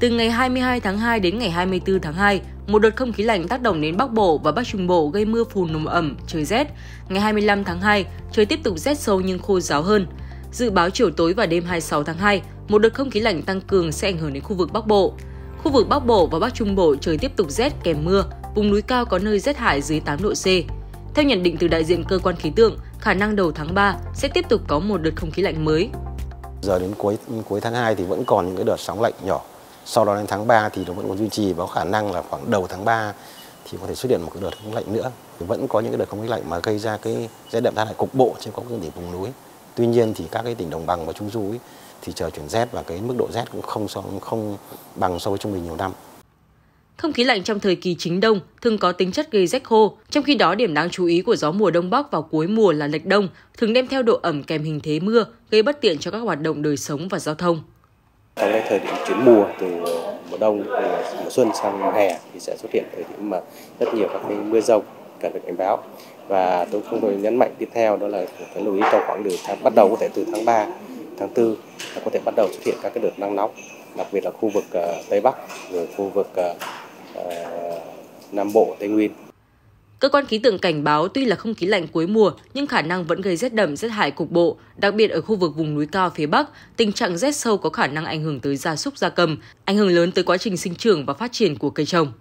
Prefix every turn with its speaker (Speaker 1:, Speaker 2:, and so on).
Speaker 1: Từ ngày 22 tháng 2 đến ngày 24 tháng 2, một đợt không khí lạnh tác động đến Bắc Bộ và Bắc Trung Bộ gây mưa phùn nồm ẩm, trời rét. Ngày 25 tháng 2, trời tiếp tục rét sâu nhưng khô ráo hơn. Dự báo chiều tối và đêm 26 tháng 2, một đợt không khí lạnh tăng cường sẽ ảnh hưởng đến khu vực Bắc Bộ. Khu vực Bắc Bộ và Bắc Trung Bộ trời tiếp tục rét kèm mưa, vùng núi cao có nơi rét hại dưới 8 độ C. Theo nhận định từ đại diện cơ quan khí tượng, khả năng đầu tháng 3 sẽ tiếp tục có một đợt không khí lạnh mới.
Speaker 2: Giờ đến cuối cuối tháng 2 thì vẫn còn những cái đợt sóng lạnh nhỏ. Sau đó đến tháng 3 thì nó vẫn còn duy trì và có khả năng là khoảng đầu tháng 3 thì có thể xuất hiện một cái đợt không lạnh nữa. Thì vẫn có những cái đợt không khí lạnh mà gây ra cái rét đậm rét hại cục bộ trên các tỉnh vùng núi. Tuy nhiên thì các cái tỉnh đồng bằng và trung du ấy, thì trời chuyển rét và cái mức độ rét cũng không so, không bằng so với trung bình nhiều năm.
Speaker 1: Không khí lạnh trong thời kỳ chính đông thường có tính chất gây rét khô, trong khi đó điểm đáng chú ý của gió mùa đông bắc vào cuối mùa là lệch đông, thường đem theo độ ẩm kèm hình thế mưa, gây bất tiện cho các hoạt động đời sống và giao thông.
Speaker 3: Trong cái thời điểm chuyển mùa từ mùa đông mùa xuân sang mùa hè thì sẽ xuất hiện thời điểm mà rất nhiều các cái mưa rông cần được cảnh báo. Và tôi cũng tôi nhấn mạnh tiếp theo đó là phải lưu ý trong khoảng từ tháng bắt đầu có thể từ tháng 3 tháng 4 là có thể bắt đầu xuất hiện các cái đợt nắng nóng đặc biệt là khu vực uh, tây bắc rồi khu vực uh, uh, nam bộ tây nguyên.
Speaker 1: Cơ quan khí tượng cảnh báo tuy là không khí lạnh cuối mùa nhưng khả năng vẫn gây rét đậm rét hại cục bộ, đặc biệt ở khu vực vùng núi cao phía Bắc, tình trạng rét sâu có khả năng ảnh hưởng tới gia súc gia cầm, ảnh hưởng lớn tới quá trình sinh trưởng và phát triển của cây trồng.